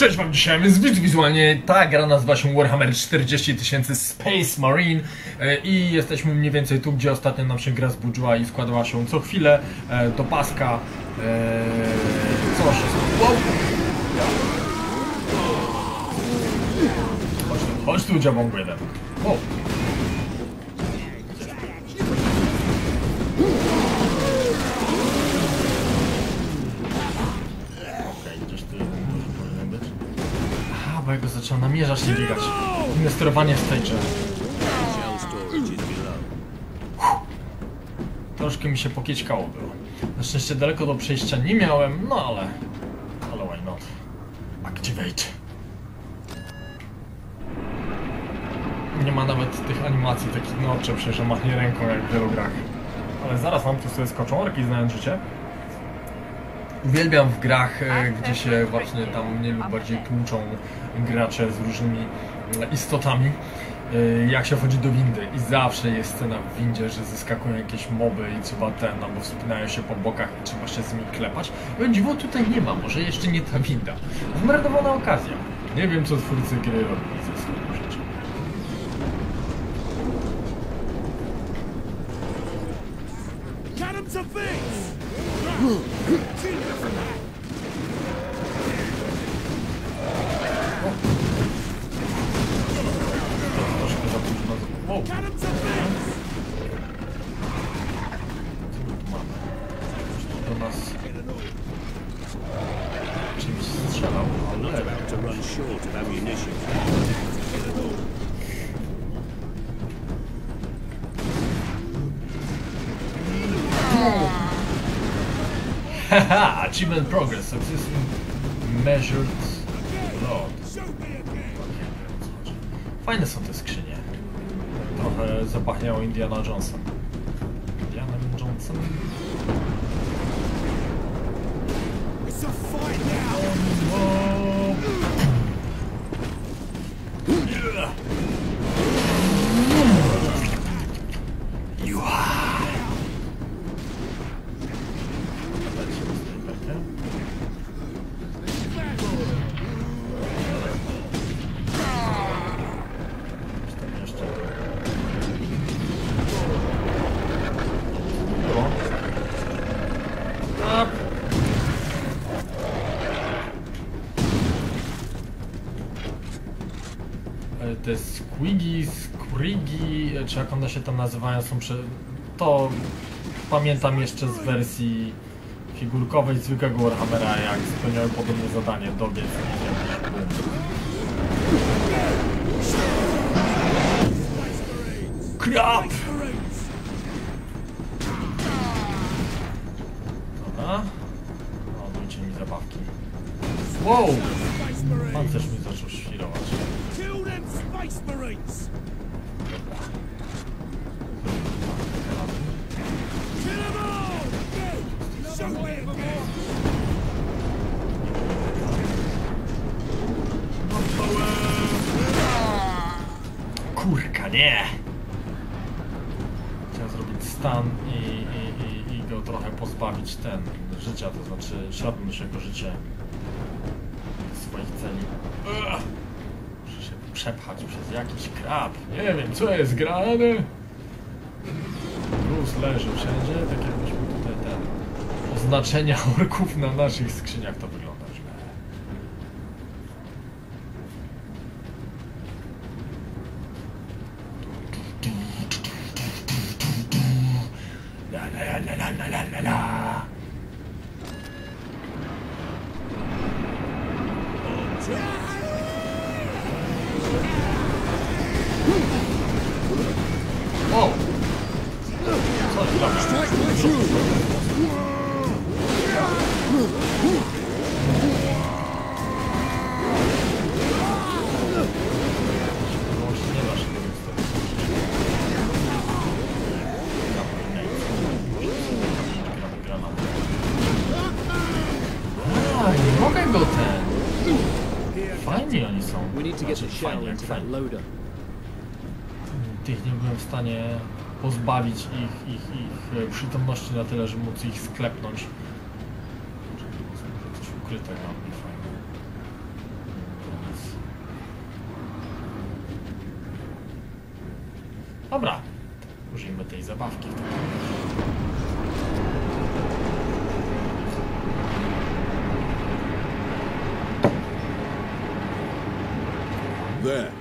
Cześć wam dzisiaj, widz wizualnie. Ta gra nazywa się Warhammer 40 000 Space Marine e, i jesteśmy mniej więcej tu, gdzie ostatnio nam się gra zbudziła i składała się co chwilę e, do paska. E, co się wow. Chodź tu, chodź tu, dziabągu jeden. Wow. Aha, bo ja go zacząłem namierzać, nie biegać. Inne sterowanie w grze. Troszkę mi się pokieczkało było. Na szczęście daleko do przejścia nie miałem, no ale... Ale why not? Activate. Nie ma nawet tych animacji takich na oczy, przecież machnie ręką jak w wielu grach. Ale zaraz mam tu sobie skoczą, orki znając życie. Uwielbiam w grach, e, gdzie się właśnie tam mniej lub bardziej tłuczą gracze z różnymi e, istotami. e, Jak się wchodzi do windy i zawsze jest scena w windzie, że zeskakują jakieś moby i trzeba ten, albo wspinają się po bokach i trzeba się z nimi klepać. I o dziwo tutaj nie ma, może jeszcze nie ta winda. Zmarnowana okazja. Nie wiem co twórcy gry robili nas czymś strzelał. Haha, achievement progress, success measured load. Fajne są te skrzynie. Trochę zapachniało Indiana Jonesem. Indiana Jonesem? Now! You Squigi, e, czy jak one się tam nazywają, są prze... To pamiętam jeszcze z wersji figurkowej zwykłego Warhammera, jak spełniały podobne zadanie, dobiec jakiś boom. Życie z swoich celi. Muszę się przepchać przez jakiś krab. Nie wiem, co jest grane. Plus leży wszędzie, tak jakbyśmy tutaj ten oznaczenia orków na naszych skrzyniach to wygląda Tych nie byłem w stanie pozbawić ich, ich, ich e, przytomności na tyle, że móc ich sklepnąć. Może coś ukryte no, na mnie fajne. Dobra, użyjmy tej zabawki w takim razie. There.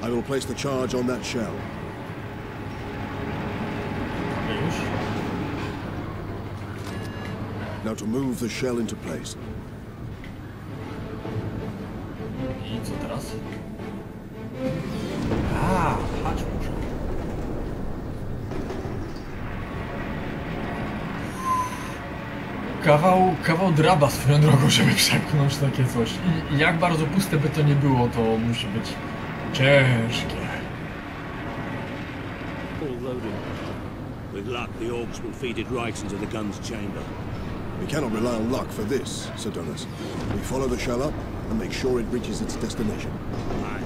I will place the charge on that shell. Now to move the shell into place. I co teraz? Kawał, kawał draba swoją drogą, żeby przepchnąć takie coś. I, jak bardzo puste by to nie było, to musi być ciężkie. All loaded. With luck, the orcs will feed it right into the gun's chamber. We cannot rely on luck for this, Sidonis. We follow the shell up and make sure it reaches its destination. Aye.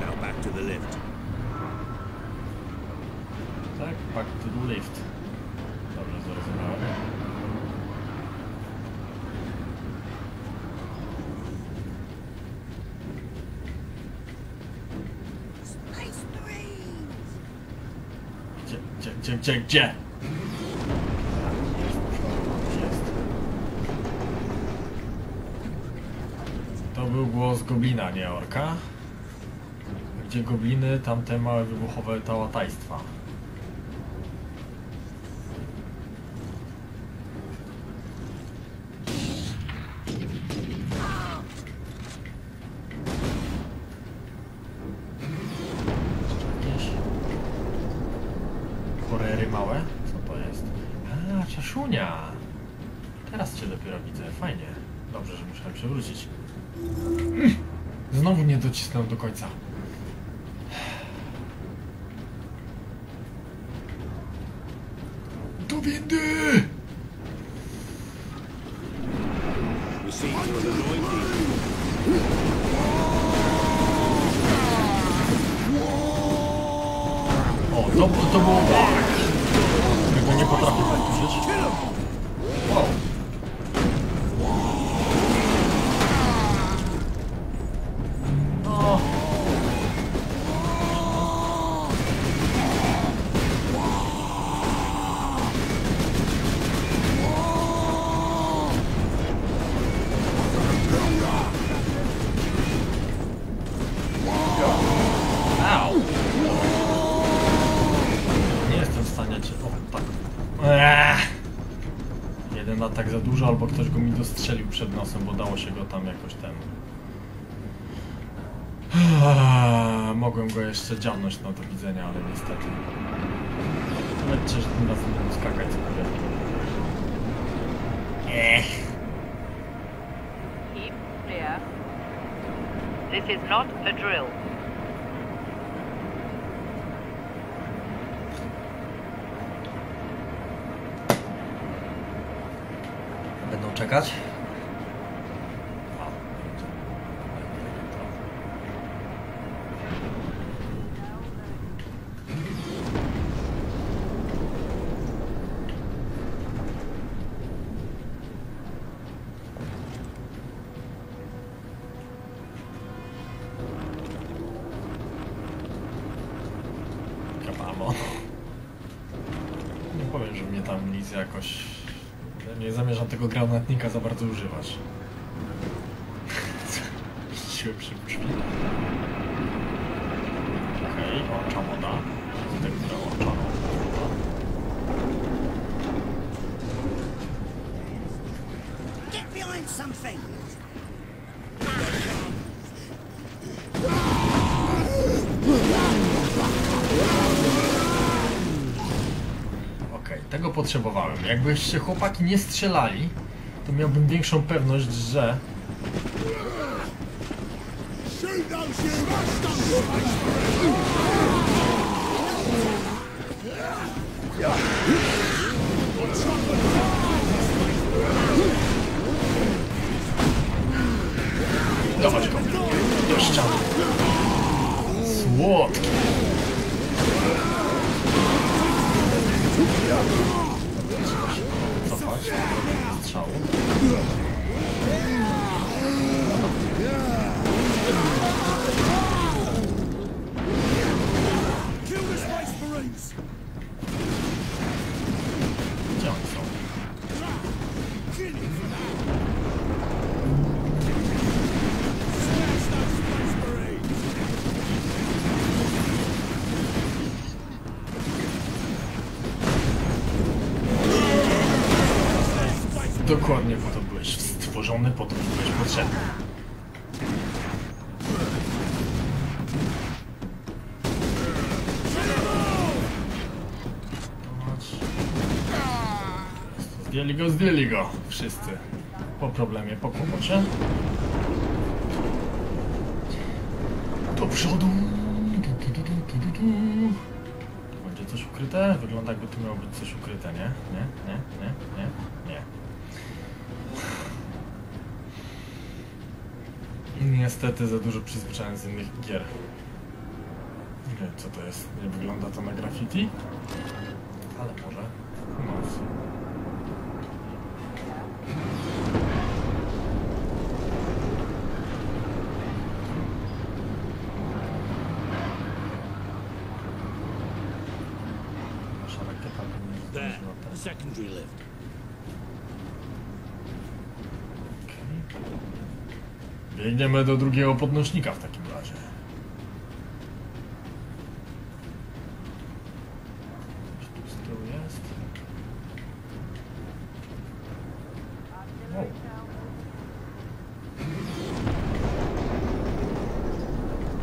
Now back to the lift. Tak, back to the lift. Dobrze zrozumiałem. Space Marines! Gdzie, gdzie, gdzie. To był głos goblina, nie orka. Gdzie gobliny, tam te małe wybuchowe tałatajstwa. Jeszcze jakieś Horery małe? Co to jest? A, czaszunia! Teraz cię dopiero widzę, fajnie. Dobrze, że musiałem przewrócić. Mm. Docisnąłem do końca. Do windy! O, to, to było tak! Którego nie potrafię powtórzyć. Wow. Eee. Jeden atak za dużo, albo ktoś go mi dostrzelił przed nosem, bo dało się go tam jakoś ten... Mogłem go jeszcze dziabnąć na do widzenia, ale niestety... Lećcie, że tym razem będę skakać co chwilę. Ech. This is not a drill. Czekać? Nie powiem, że mnie tam nic jakoś... Nie zamierzam tego granatnika za bardzo używać. Siły przy drzwi. Okej, łącza woda. Potrzebowałem. Jakbyście chłopaki nie strzelali, to miałbym większą pewność, że... Dawać go do ściany. Słodki. Trzeba się cofać. Dokładnie po to byłeś stworzony, po to byłeś potrzebny. Zdjęli go, zdjęli go. Wszyscy. Po problemie, po kłopocie. Do przodu. Będzie coś ukryte? Wygląda jakby tu miało być coś ukryte, nie? Nie, nie, nie, nie, nie. Niestety za dużo przyzwyczajeń z innych gier. Nie wiem co to jest. Nie wygląda to na graffiti? Ale może. Ten- secondary lift. Okej. Biegniemy do drugiego podnośnika w takim razie. Coś tu z tyłu jest. Wow.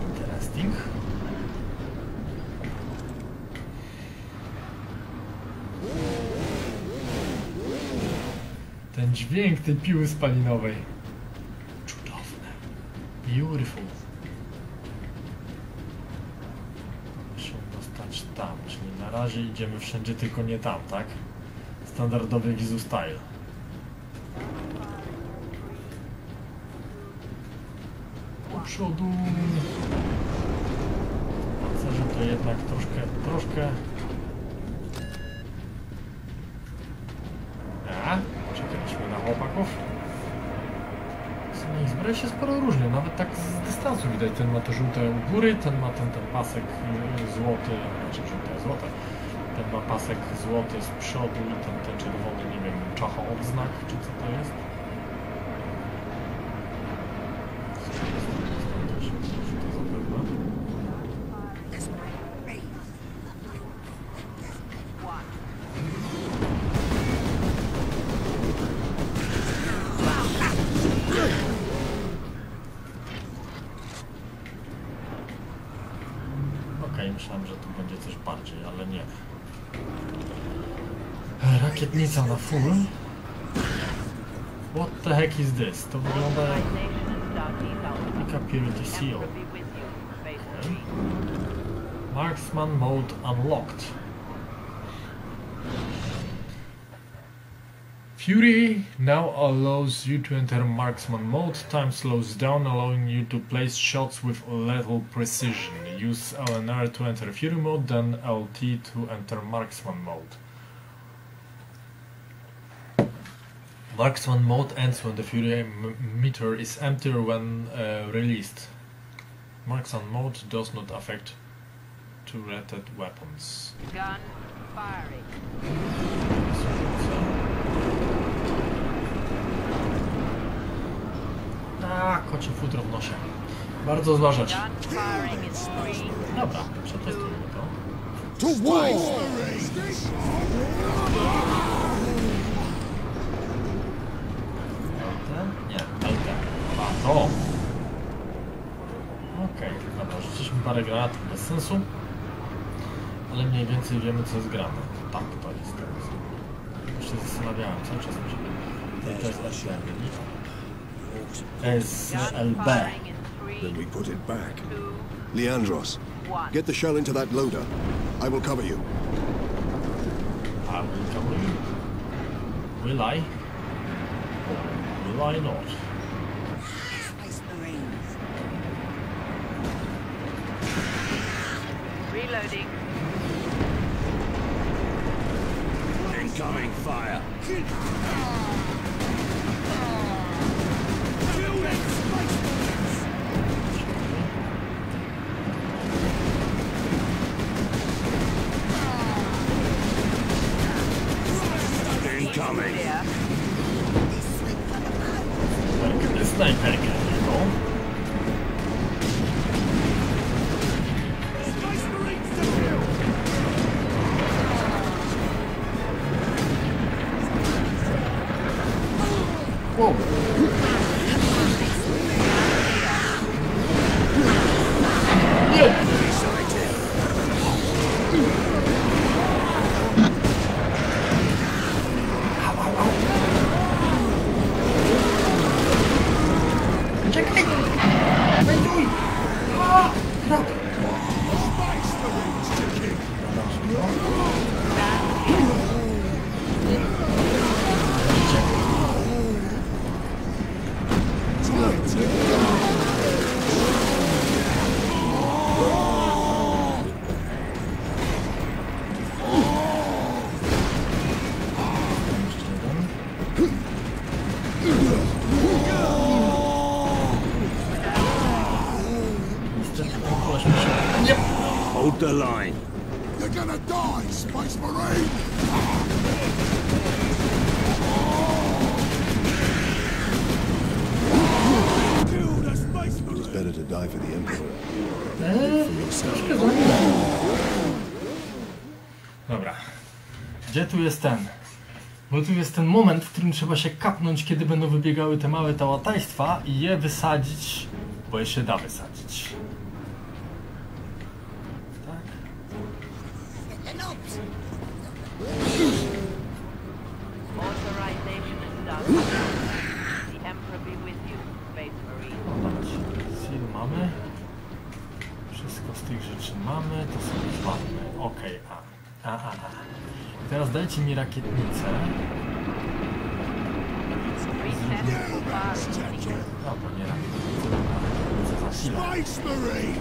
Interesting. Ten dźwięk tej piły spalinowej. Dostać tam, czyli na razie idziemy wszędzie, tylko nie tam, tak? Standardowy Gizu style. Do przodu. Pancerze to jednak troszkę, troszkę... A, czekaliśmy na chłopaków. Na ich zbroje się sporo różnią, nawet tak z dystansu widać. Ten ma to żółte góry, ten ma ten, ten pasek y, złoty, znaczy żółte, złote. Ten ma pasek złoty z przodu i ten, ten czerwony, nie wiem, czacho odznak, czy co to jest. Co to jest? To się- to zapewne. Okej, myślałem, że tu będzie coś bardziej, ale nie. Rakietnica na full. What the heck is this? To wygląda jak Nika Purity Seal. Marksman Mode Unlocked. Fury now allows you to enter marksman mode. Time slows down, allowing you to place shots with lethal precision. Use LNR to enter Fury mode, then LT to enter marksman mode. Marksman mode ends when the Fury meter is empty when uh, released. Marksman mode does not affect turreted weapons. Gun firing. A, kocie futro w nosie. Bardzo zła rzecz. Dobra, przetestujmy to. To war! LT? Nie, LT. A, to! Okej, dobra, rzuciliśmy parę granatów bez sensu. Ale mniej więcej wiemy co jest grane. Tak, to jest teraz. Się zastanawiałem, cały czas mi się wydaje. To jest SLB. Gun SLB. firing Then we put it back. two, Leandros, one. get the shell into that loader. I will cover you. I will cover you. Will I? Or will I not? Space Marines. Reloading. Incoming fire. Gonna die, Space Marine! Kill the space It's better to die for the Emperor. Dobra. Gdzie tu jest ten? Bo tu jest ten moment, w którym trzeba się kapnąć, kiedy będą wybiegały te małe tałatajstwa i je wysadzić, bo je się da wysadzić. Tak? Authorization is done. The Emperor be with you, Space Marine. Dawać. Seal mamy. Wszystko z tych rzeczy mamy, to sobie zbadmy. Okej, a. A, a. Teraz dajcie mi rakietnicę. Firing. Dobra, nie rakietnicę. Space Marine!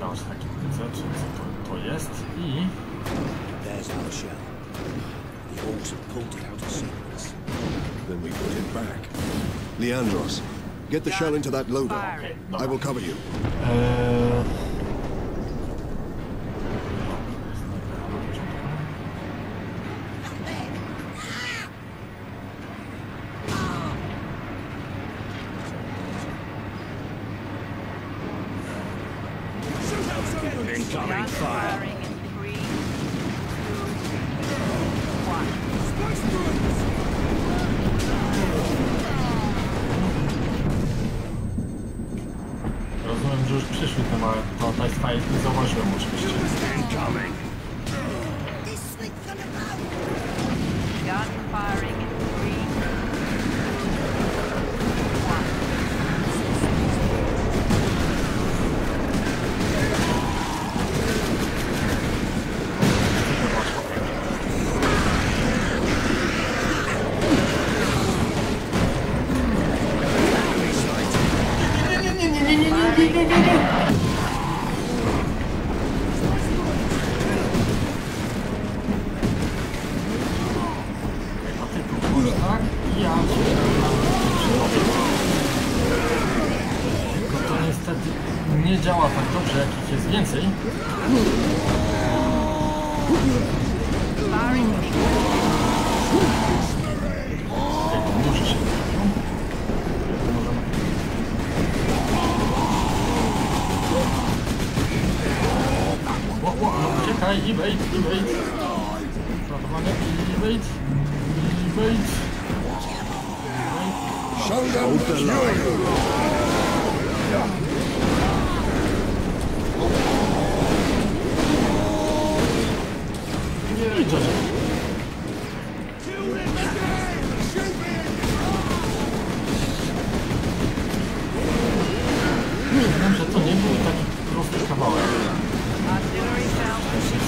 Dasz rakietnicę, czy co to, to jest i... There's shell. Pulled it out of. Then we put it back. Leandros, get the shell into that loader. I will cover you. Eee...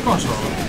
放手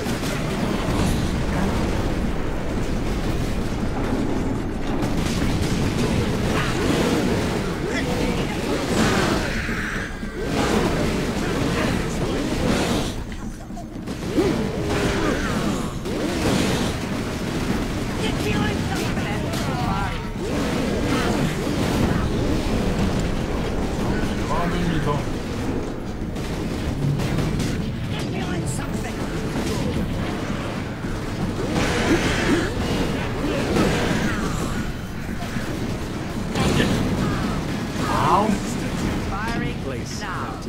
Firing now.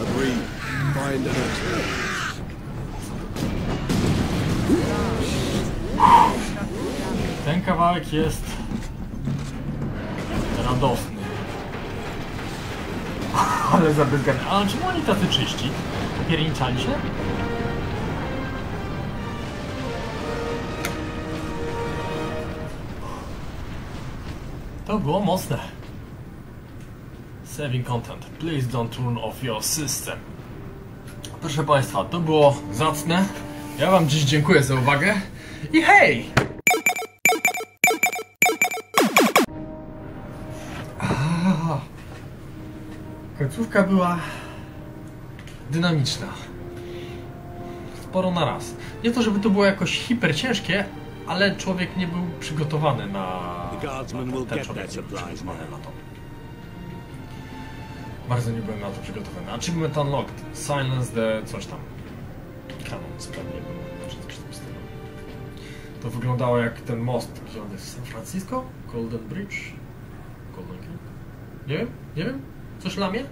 Agreed. Find an. Ten kawałek jest radosny. Ale zabezgany. Ale czemu oni tacy czyści? Pierniczali się? To było mocne. Saving content. Please don't turn off your system. Proszę Państwa, to było zacne. Ja Wam dziś dziękuję za uwagę. I hej! Końcówka była dynamiczna. Sporo na raz. Nie to, żeby to było jakoś hiper ciężkie, ale człowiek nie był przygotowany na, na ten człowiek nie był przygotowany na to. Bardzo nie byłem na to przygotowany. Achievement unlocked. Silence the coś tam. Cannons pewnie było, czy coś w tym stylu. To wyglądało jak ten most, gdzie on jest? San Francisco? Golden Bridge? Golden Gate? Nie wiem, nie wiem. Coś lamie?